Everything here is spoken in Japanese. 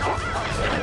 すいません。